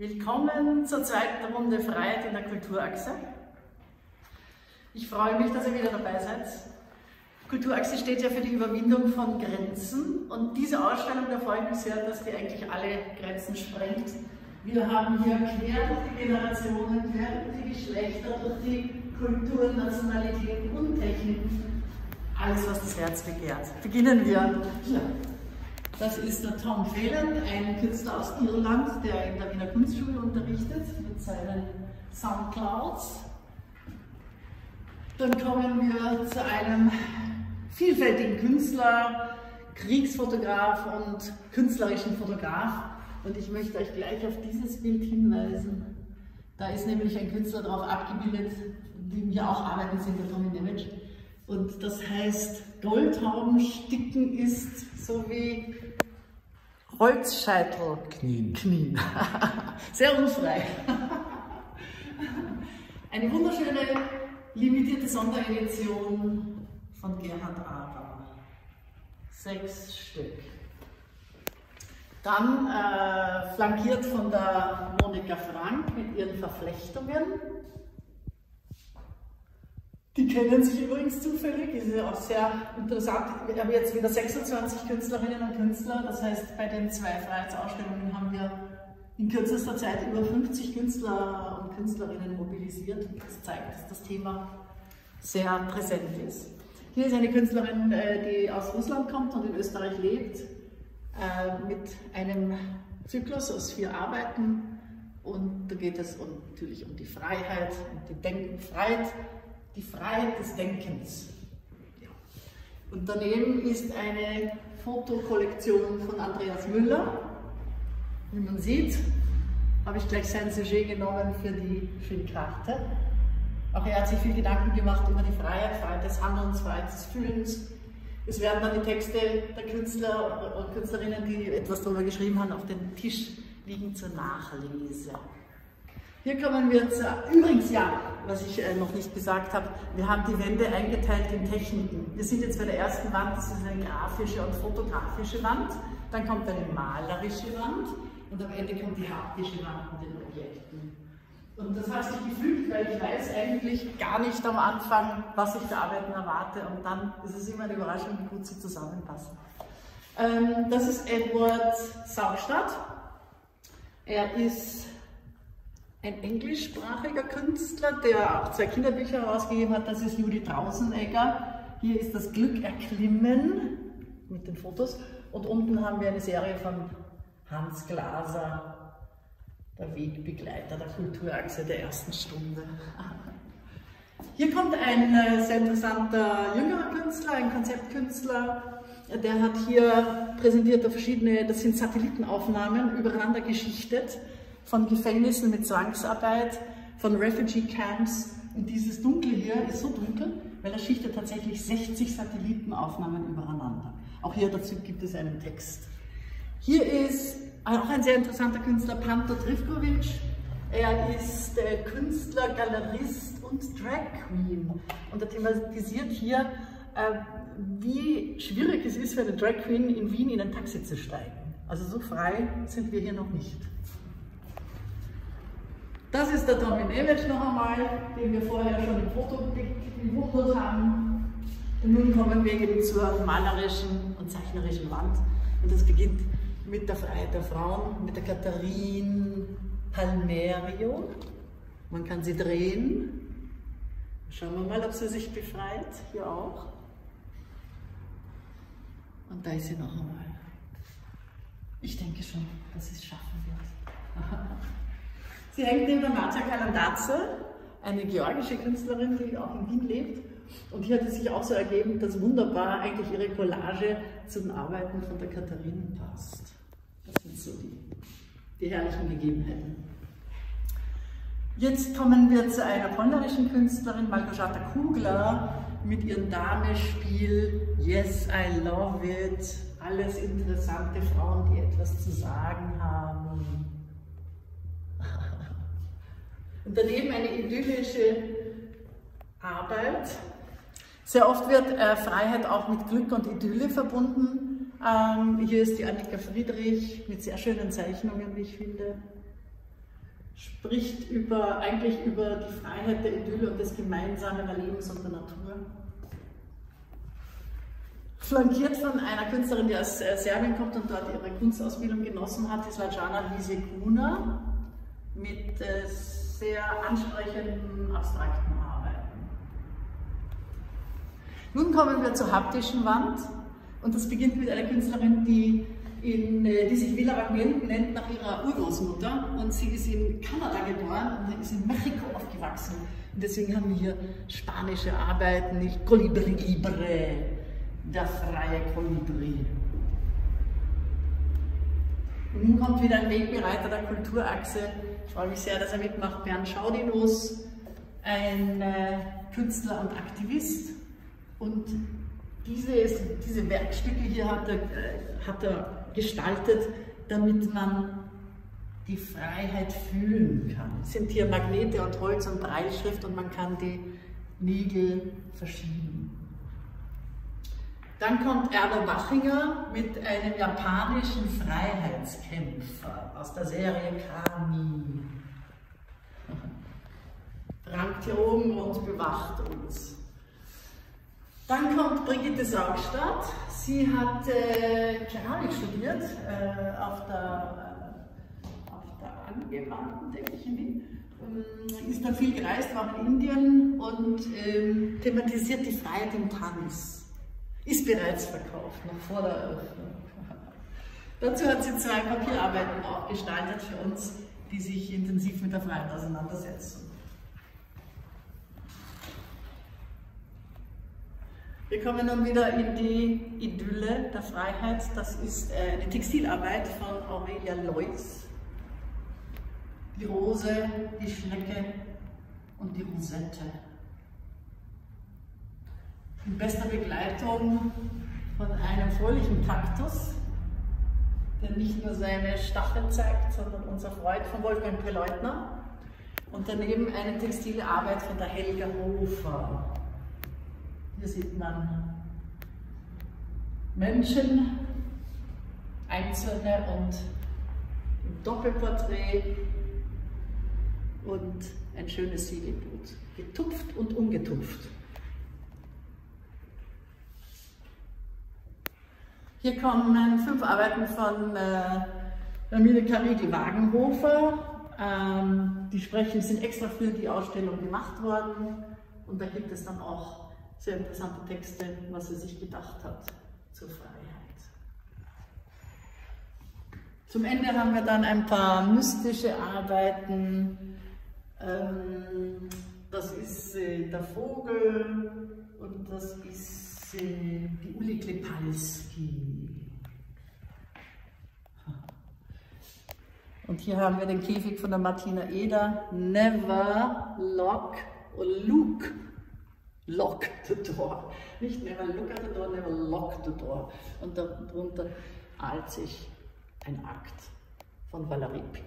Willkommen zur zweiten Runde Freiheit in der Kulturachse. Ich freue mich, dass ihr wieder dabei seid. Kulturachse steht ja für die Überwindung von Grenzen und diese Ausstellung, da freue ich mich sehr, dass die eigentlich alle Grenzen sprengt. Wir haben hier quer durch die Generationen, quer durch die Geschlechter, durch die Kulturen, Nationalitäten und Techniken, alles, was das Herz begehrt. Beginnen wir hier. Das ist der Tom Phelan, ein Künstler aus Irland, der in der Wiener Kunstschule unterrichtet mit seinen Soundclouds. Dann kommen wir zu einem vielfältigen Künstler, Kriegsfotograf und künstlerischen Fotograf. Und ich möchte euch gleich auf dieses Bild hinweisen. Da ist nämlich ein Künstler drauf abgebildet, dem hier auch arbeiten sind, der Tommy Nemec. Und das heißt, Goldhauben sticken ist so wie Holzscheitel knien. knien. Sehr unfrei. Eine wunderschöne limitierte Sonderedition von Gerhard Aber. Sechs Stück. Dann äh, flankiert von der Monika Frank mit ihren Verflechtungen. Die kennen sich übrigens zufällig, ist ja auch sehr interessant. Wir haben jetzt wieder 26 Künstlerinnen und Künstler, das heißt, bei den zwei Freiheitsausstellungen haben wir in kürzester Zeit über 50 Künstler und Künstlerinnen mobilisiert. Das zeigt, dass das Thema sehr präsent ist. Hier ist eine Künstlerin, äh, die aus Russland kommt und in Österreich lebt, äh, mit einem Zyklus aus vier Arbeiten. Und da geht es um, natürlich um die Freiheit und die Denkenfreiheit die Freiheit des Denkens. Und daneben ist eine Fotokollektion von Andreas Müller. Wie man sieht, habe ich gleich sein Sujet genommen für die, für die Karte. Auch er hat sich viel Gedanken gemacht über die Freiheit, Freiheit des Handelns, Freiheit des Fühlens. Es werden dann die Texte der Künstler und Künstlerinnen, die etwas darüber geschrieben haben, auf dem Tisch liegen zur Nachlese. Hier kommen wir zu, übrigens ja, was ich äh, noch nicht gesagt habe, wir haben die Wände eingeteilt in Techniken. Wir sind jetzt bei der ersten Wand, das ist eine grafische und fotografische Wand, dann kommt eine malerische Wand und am Ende kommt die haptische Wand mit den Objekten. Und das hat sich gefügt, weil ich weiß eigentlich gar nicht am Anfang, was ich der Arbeiten erwarte und dann ist es immer eine Überraschung, wie gut sie zusammenpassen. Ähm, das ist Edward Saugstadt. Er ist ein englischsprachiger Künstler, der auch zwei Kinderbücher herausgegeben hat. Das ist Judith Trausenegger. Hier ist das Glück erklimmen mit den Fotos. Und unten haben wir eine Serie von Hans Glaser, der Wegbegleiter der Kulturachse der ersten Stunde. Hier kommt ein äh, sehr interessanter jüngerer Künstler, ein Konzeptkünstler. Der hat hier präsentiert verschiedene, das sind Satellitenaufnahmen, übereinander geschichtet von Gefängnissen mit Zwangsarbeit, von Refugee Camps. Und dieses Dunkle hier ist so dunkel, weil er schichtet tatsächlich 60 Satellitenaufnahmen übereinander. Auch hier dazu gibt es einen Text. Hier ist auch ein sehr interessanter Künstler, Panto Trifkovic. Er ist äh, Künstler, Galerist und Drag Queen. Und er thematisiert hier, äh, wie schwierig es ist für eine Drag Queen in Wien in ein Taxi zu steigen. Also so frei sind wir hier noch nicht. Das ist der Tommy Nemec noch einmal, den wir vorher schon im Foto bewundert haben. Und nun kommen wir eben zur malerischen und zeichnerischen Wand. Und das beginnt mit der Freiheit der Frauen, mit der Katharine Palmerio. Man kann sie drehen. Schauen wir mal, ob sie sich befreit. Hier auch. Und da ist sie noch einmal. Ich denke schon, dass sie es schaffen wird. Sie hängt neben der Marta Kalandazze, eine georgische Künstlerin, die auch in Wien lebt. Und hier hat es sich auch so ergeben, dass wunderbar eigentlich ihre Collage zu den Arbeiten von der Katharine passt. Das sind so die, die herrlichen Gegebenheiten. Jetzt kommen wir zu einer polnischen Künstlerin, Malgorzata Kugler, mit ihrem Damespiel Yes, I love it. Alles interessante Frauen, die etwas zu sagen haben. Und daneben eine idyllische Arbeit. Sehr oft wird äh, Freiheit auch mit Glück und Idylle verbunden. Ähm, hier ist die Annika Friedrich mit sehr schönen Zeichnungen, wie ich finde. spricht über, eigentlich über die Freiheit der Idylle und des gemeinsamen Erlebens und der Natur. Flankiert von einer Künstlerin, die aus äh, Serbien kommt und dort ihre Kunstausbildung genossen hat, ist Lajana Lisekuna mit äh, sehr ansprechenden, abstrakten Arbeiten. Nun kommen wir zur haptischen Wand und das beginnt mit einer Künstlerin, die in, äh, die sich Villa Wagner nennt nach ihrer Urgroßmutter und sie ist in Kanada geboren und ist in Mexiko aufgewachsen. Und deswegen haben wir hier spanische Arbeiten, nicht Colibri Libre, der freie Kolibri. Und nun kommt wieder ein Wegbereiter der Kulturachse. Ich freue mich sehr, dass er mitmacht. Bernd Schaudinos, ein äh, Künstler und Aktivist. Und diese, diese Werkstücke hier hat er, äh, hat er gestaltet, damit man die Freiheit fühlen kann. Es sind hier Magnete und Holz und Breitschrift und man kann die Nägel verschieben. Dann kommt Erno Bachinger mit einem japanischen Freiheitskämpfer aus der Serie Kami. Rankt hier oben und bewacht uns. Dann kommt Brigitte Saugstadt. Sie hat äh, studiert äh, auf, der, äh, der angewandten, Wien. Ähm, ist dann viel gereist, war in Indien und ähm, thematisiert die Freiheit im Tanz. Ist bereits verkauft, noch vor der Eröffnung. Dazu hat sie zwei Papierarbeiten auch gestaltet für uns, die sich intensiv mit der Freiheit auseinandersetzen. Wir kommen nun wieder in die Idylle der Freiheit. Das ist äh, eine Textilarbeit von Aurelia Lois. Die Rose, die Schnecke und die Rosette. In bester Begleitung von einem fröhlichen Kaktus, der nicht nur seine Stacheln zeigt, sondern unser Freund von Wolfgang P. Leutner. Und daneben eine textile Arbeit von der Helga Hofer. Hier sieht man Menschen, einzelne und im Doppelporträt und ein schönes Siegelboot, getupft und ungetupft. Hier kommen fünf Arbeiten von äh, Hermine Caridi Wagenhofer. Ähm, die sprechen, sind extra für die Ausstellung gemacht worden. Und da gibt es dann auch sehr interessante Texte, was er sich gedacht hat zur Freiheit. Zum Ende haben wir dann ein paar mystische Arbeiten. Ähm, das ist äh, der Vogel und das ist äh, die Uli Klepalski. Und hier haben wir den Käfig von der Martina Eder. Never lock or look Lock the door. Nicht never look at the door, never lock the door. Und darunter alt sich ein Akt von Valerie P.